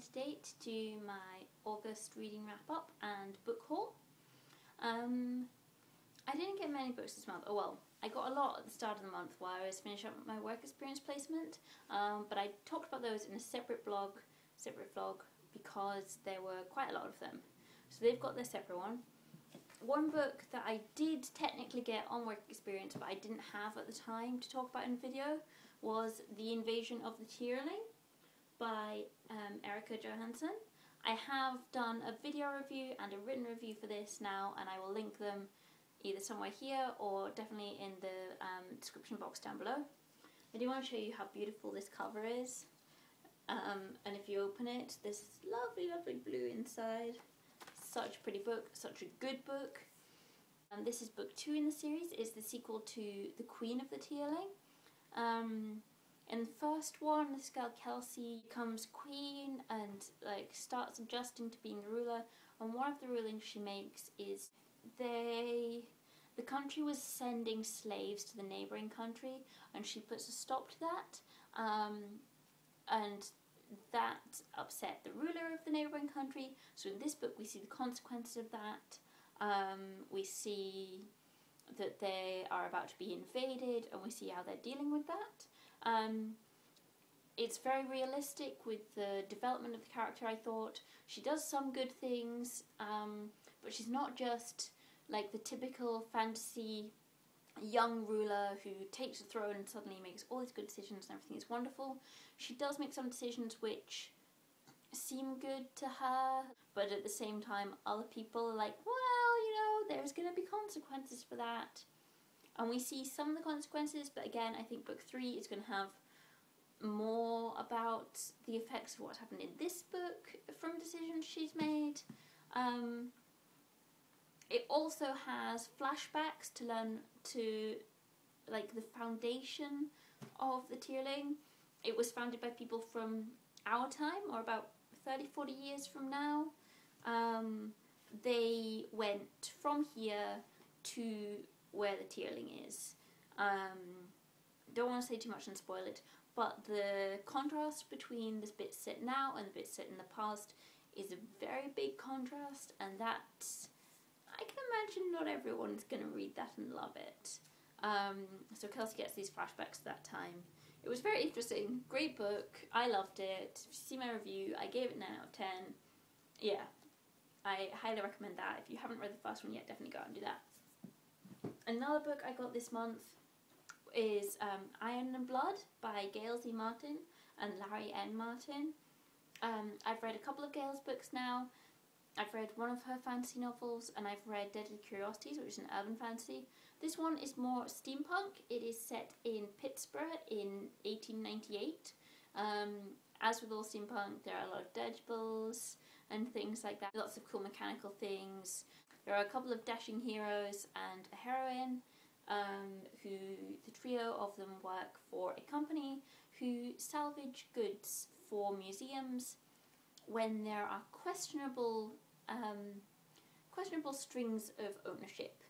today to do my August reading wrap up and book haul. Um, I didn't get many books this month. Oh well, I got a lot at the start of the month while I was finishing up my work experience placement, um, but I talked about those in a separate blog, separate vlog, because there were quite a lot of them. So they've got their separate one. One book that I did technically get on work experience but I didn't have at the time to talk about in video was The Invasion of the Tearling by um, Erika Johansen. I have done a video review and a written review for this now and I will link them either somewhere here or definitely in the um, description box down below. I do want to show you how beautiful this cover is um, and if you open it there's lovely lovely blue inside. Such a pretty book, such a good book. And um, this is book two in the series, it's the sequel to The Queen of the Tearling. In the first one, this girl Kelsey becomes queen and like starts adjusting to being the ruler. And one of the rulings she makes is they the country was sending slaves to the neighboring country, and she puts a stop to that. Um, and that upset the ruler of the neighboring country. So in this book, we see the consequences of that. Um, we see that they are about to be invaded, and we see how they're dealing with that. Um, it's very realistic with the development of the character, I thought. She does some good things, um, but she's not just like the typical fantasy young ruler who takes the throne and suddenly makes all these good decisions and everything is wonderful. She does make some decisions which seem good to her, but at the same time other people are like, well, you know, there's going to be consequences for that. And we see some of the consequences, but again, I think book three is going to have more about the effects of what's happened in this book from decisions she's made. Um, it also has flashbacks to learn to like the foundation of the Tearling. It was founded by people from our time or about 30 40 years from now. Um, they went from here to where the Tearling is. Um, don't want to say too much and spoil it, but the contrast between the bit set now and the bit set in the past is a very big contrast, and that I can imagine not everyone's going to read that and love it. Um, so Kelsey gets these flashbacks that time. It was very interesting, great book, I loved it. If you see my review, I gave it 9 out of 10. Yeah, I highly recommend that. If you haven't read the first one yet, definitely go out and do that. Another book I got this month is um, Iron and Blood by Gail Z. Martin and Larry N. Martin. Um, I've read a couple of Gail's books now. I've read one of her fantasy novels and I've read Deadly Curiosities, which is an urban fantasy. This one is more steampunk. It is set in Pittsburgh in 1898. Um, as with all steampunk, there are a lot of dirigibles and things like that. Lots of cool mechanical things. There are a couple of dashing heroes and a heroine um, who, the trio of them work for a company who salvage goods for museums when there are questionable um, questionable strings of ownership.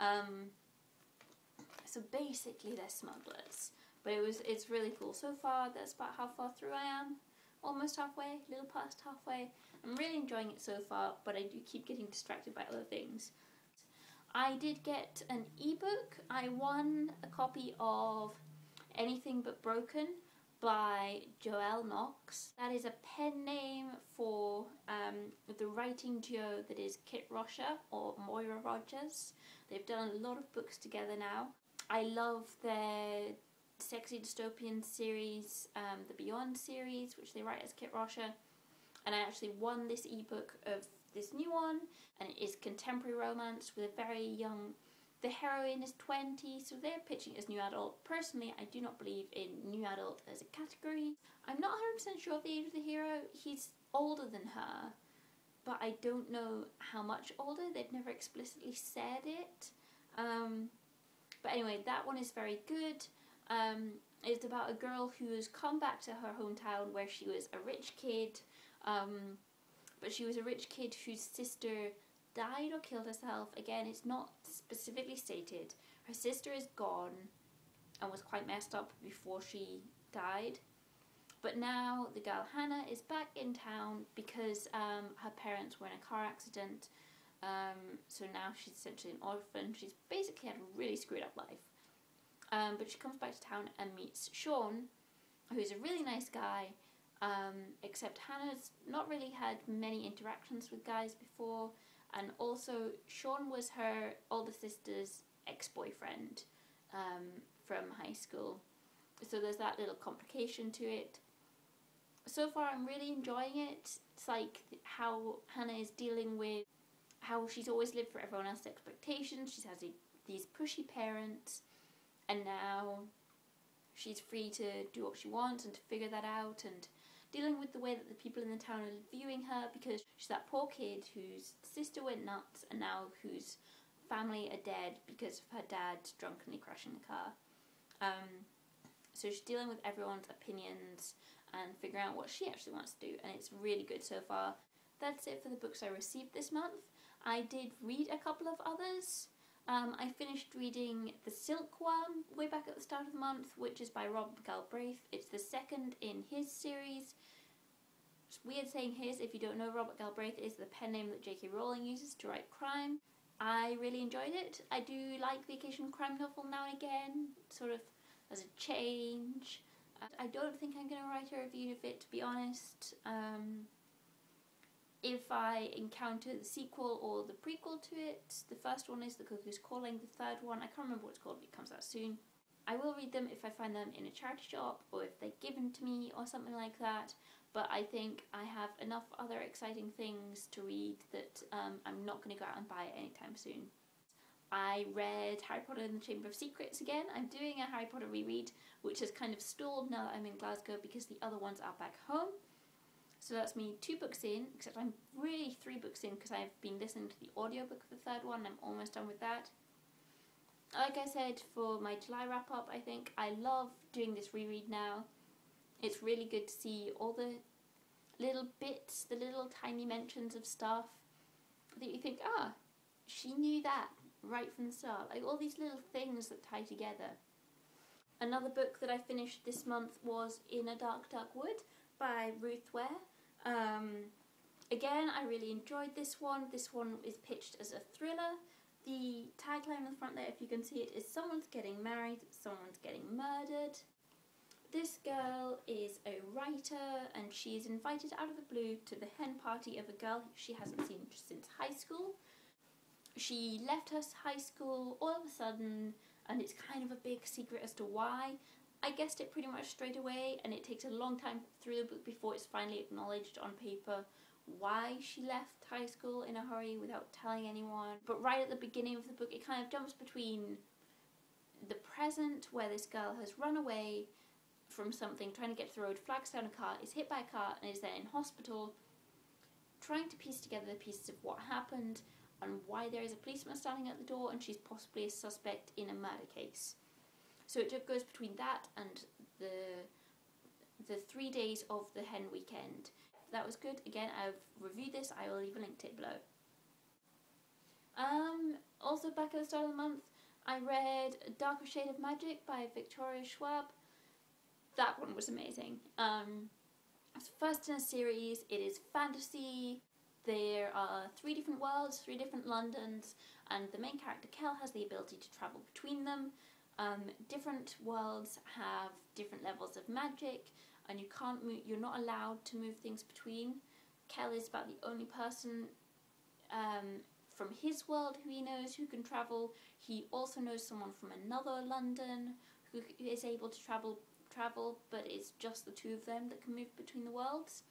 Um, so basically they're smugglers. But it was it's really cool. So far that's about how far through I am. Almost halfway, a little past halfway. I'm really enjoying it so far, but I do keep getting distracted by other things. I did get an ebook. I won a copy of Anything But Broken by Joelle Knox. That is a pen name for um, the writing duo that is Kit Rocha or Moira Rogers. They've done a lot of books together now. I love their sexy dystopian series, um, the Beyond series, which they write as Kit Rocha. And I actually won this ebook of this new one, and it is contemporary romance with a very young the heroine is 20, so they're pitching as new adult. Personally, I do not believe in new adult as a category. I'm not 100% sure of the age of the hero. He's older than her, but I don't know how much older. They've never explicitly said it. Um, but anyway, that one is very good. Um, it's about a girl who has come back to her hometown where she was a rich kid, um, but she was a rich kid whose sister died or killed herself. Again, it's not specifically stated. Her sister is gone and was quite messed up before she died. But now the girl Hannah is back in town because um, her parents were in a car accident. Um, so now she's essentially an orphan. She's basically had a really screwed up life. Um, but she comes back to town and meets Sean, who's a really nice guy. Um, except Hannah's not really had many interactions with guys before, and also Sean was her older sister's ex boyfriend um, from high school. So there's that little complication to it. So far, I'm really enjoying it. It's like how Hannah is dealing with how she's always lived for everyone else's expectations. She has these pushy parents, and now she's free to do what she wants and to figure that out and dealing with the way that the people in the town are viewing her because she's that poor kid whose sister went nuts and now whose family are dead because of her dad drunkenly crashing the car. Um, so she's dealing with everyone's opinions and figuring out what she actually wants to do, and it's really good so far. That's it for the books I received this month. I did read a couple of others. Um, I finished reading The Silkworm way back at the start of the month, which is by Rob Galbraith. It's the second in his series. It's weird saying his if you don't know Robert Galbraith is the pen name that J.K. Rowling uses to write crime. I really enjoyed it. I do like the occasional crime novel now and again, sort of as a change. I don't think I'm going to write a review of it, to be honest. Um, if I encounter the sequel or the prequel to it, the first one is The Cuckoo's Calling, the third one, I can't remember what it's called, but it comes out soon. I will read them if I find them in a charity shop or if they're given to me or something like that, but I think I have enough other exciting things to read that um, I'm not going to go out and buy it anytime soon. I read Harry Potter and the Chamber of Secrets again. I'm doing a Harry Potter reread, which has kind of stalled now that I'm in Glasgow because the other ones are back home. So that's me two books in, except I'm really three books in because I've been listening to the audiobook of the third one. I'm almost done with that. Like I said, for my July wrap up, I think I love doing this reread now. It's really good to see all the little bits, the little tiny mentions of stuff that you think, ah, she knew that right from the start. Like all these little things that tie together. Another book that I finished this month was In a Dark, Dark Wood by Ruth Ware. Um, again, I really enjoyed this one. This one is pitched as a thriller. The tagline on the front there, if you can see it, is someone's getting married, someone's getting murdered. This girl is a writer and she is invited out of the blue to the hen party of a girl she hasn't seen since high school. She left her high school all of a sudden and it's kind of a big secret as to why. I guessed it pretty much straight away, and it takes a long time through the book before it's finally acknowledged on paper why she left high school in a hurry without telling anyone. But right at the beginning of the book, it kind of jumps between the present, where this girl has run away from something, trying to get to the road, flags down a car, is hit by a car, and is then in hospital, trying to piece together the pieces of what happened and why there is a policeman standing at the door, and she's possibly a suspect in a murder case. So it goes between that and the the three days of the hen weekend. That was good. Again, I've reviewed this. I will leave a link to it below. Um, also back at the start of the month, I read a Darker Shade of Magic by Victoria Schwab. That one was amazing. Um, it's first in a series. It is fantasy. There are three different worlds, three different Londons, and the main character Kell has the ability to travel between them. Um, different worlds have different levels of magic, and you can't move. You're not allowed to move things between. Kell is about the only person um, from his world who he knows who can travel. He also knows someone from another London who is able to travel travel, but it's just the two of them that can move between the worlds.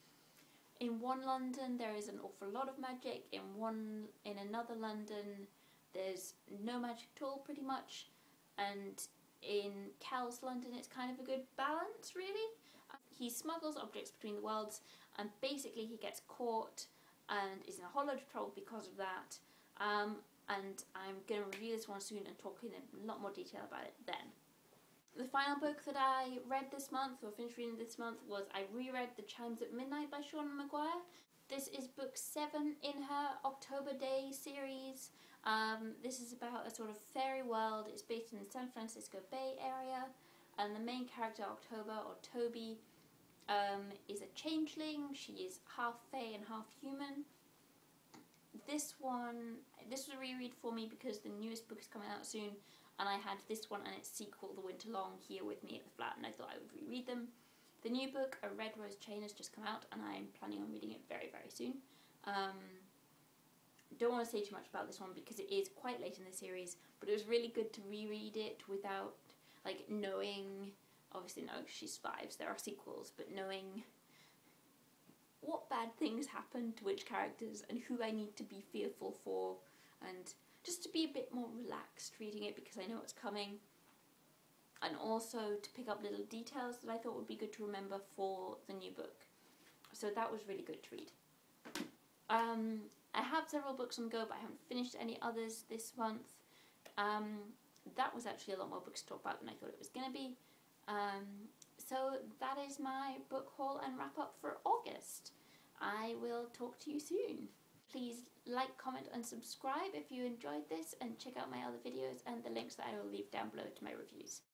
In one London, there is an awful lot of magic. In one, in another London, there's no magic at all, pretty much and in Kell's London it's kind of a good balance really. He smuggles objects between the worlds and basically he gets caught and is in a whole load of trouble because of that. Um, and I'm going to review this one soon and talk in a lot more detail about it then. The final book that I read this month, or finished reading this month, was I reread The Chimes at Midnight by Seanan McGuire. This is book seven in her October Daye series. Um, this is about a sort of fairy world. It's based in the San Francisco Bay Area, and the main character, October or Toby, um, is a changeling. She is half fae and half human. This one, this was a reread for me because the newest book is coming out soon, and I had this one and its sequel, The Winter Long, here with me at the flat, and I thought I would reread them. The new book, A Red Rose Chain, has just come out, and I'm planning on reading it very, very soon. Um, don't want to say too much about this one because it is quite late in the series, but it was really good to reread it without like knowing. Obviously, no, she's five. So there are sequels, but knowing what bad things happen to which characters and who I need to be fearful for, and just to be a bit more relaxed reading it because I know it's coming. And also to pick up little details that I thought would be good to remember for the new book. So that was really good to read. Um, I have several books on go, but I haven't finished any others this month. Um, that was actually a lot more books to talk about than I thought it was going to be. Um, so that is my book haul and wrap up for August. I will talk to you soon. Please like, comment, and subscribe if you enjoyed this, and check out my other videos and the links that I will leave down below to my reviews.